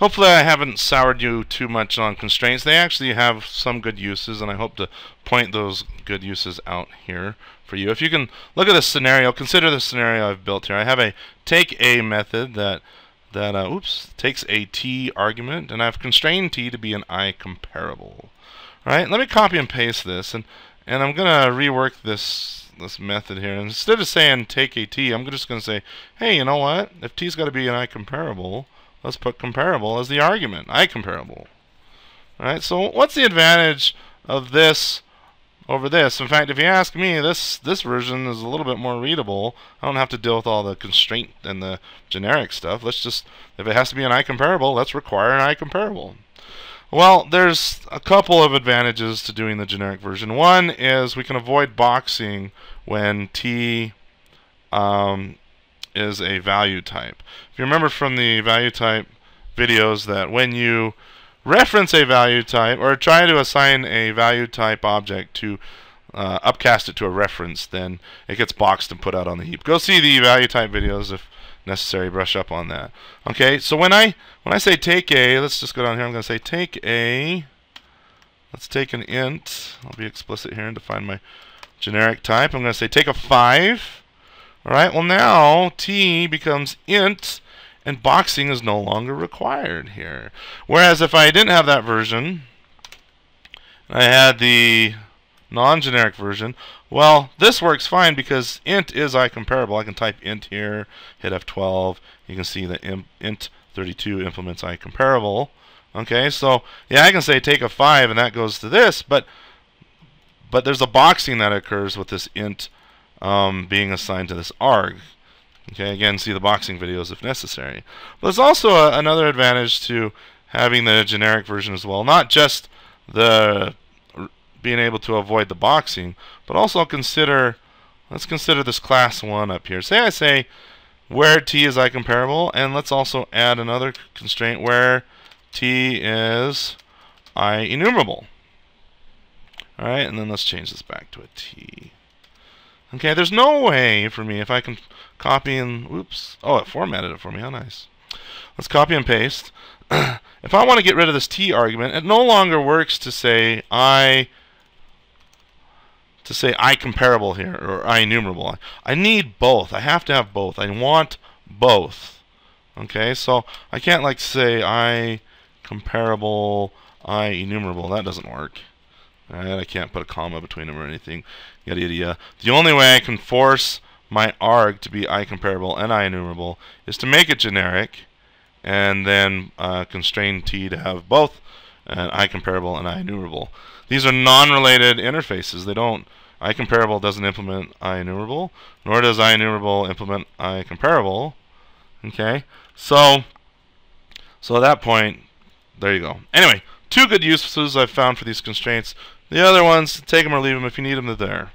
hopefully I haven't soured you too much on constraints. They actually have some good uses, and I hope to point those good uses out here for you. If you can look at this scenario, consider the scenario I've built here. I have a take a method that that uh, oops takes a t argument, and I've constrained t to be an i comparable. All right, let me copy and paste this, and and I'm gonna rework this this method here. And instead of saying take a t, I'm just gonna say, hey, you know what? If t's got to be an i comparable, let's put comparable as the argument, i comparable. All right, so what's the advantage of this? over this. In fact, if you ask me, this this version is a little bit more readable. I don't have to deal with all the constraint and the generic stuff. Let's just, if it has to be an I comparable, let's require an I comparable. Well, there's a couple of advantages to doing the generic version. One is we can avoid boxing when T um, is a value type. If you remember from the value type videos that when you reference a value type or try to assign a value type object to uh, upcast it to a reference, then it gets boxed and put out on the heap. Go see the value type videos if necessary. Brush up on that. Okay, so when I when I say take a, let's just go down here. I'm going to say take a. Let's take an int. I'll be explicit here and define my generic type. I'm going to say take a five. All right. Well, now t becomes int and boxing is no longer required here. Whereas if I didn't have that version, I had the non-generic version, well, this works fine because int is I comparable. I can type int here, hit F12. You can see that int 32 implements I comparable. Okay, so yeah, I can say take a 5 and that goes to this, but but there's a boxing that occurs with this int um, being assigned to this arg. Okay, again, see the boxing videos if necessary. But there's also a, another advantage to having the generic version as well. Not just the being able to avoid the boxing, but also consider, let's consider this class 1 up here. Say I say where t is i comparable, and let's also add another constraint where t is i enumerable. Alright, and then let's change this back to a t. Okay, there's no way for me if I can copy and, oops, oh, it formatted it for me, how nice. Let's copy and paste. if I want to get rid of this t argument, it no longer works to say I to say I comparable here or I enumerable. I need both. I have to have both. I want both. Okay, so I can't like say I comparable, I enumerable. That doesn't work. Right, I can't put a comma between them or anything. Yada yada. The only way I can force my arg to be I comparable and I enumerable is to make it generic and then uh, constrain T to have both an I comparable and I enumerable. These are non-related interfaces. They don't I comparable doesn't implement I enumerable, nor does I enumerable implement I comparable. Okay, so so at that point, there you go. Anyway, two good uses I've found for these constraints. The other ones, take them or leave them. If you need them, they're there.